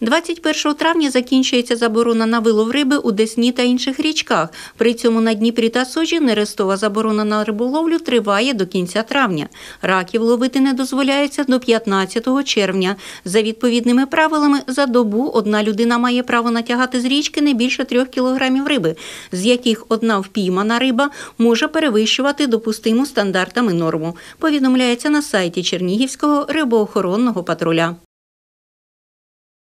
21 травня закінчується заборона на вилов риби у Десні та інших річках. При цьому на Дніпрі та Сожі нерестова заборона на риболовлю триває до кінця травня. Раків ловити не дозволяється до 15 червня. За відповідними правилами, за добу одна людина має право натягати з річки не більше 3 кілограмів риби, з яких одна впіймана риба може перевищувати допустиму стандартами норму. Повідомляється на сайті Чернігівського рибоохоронного патруля.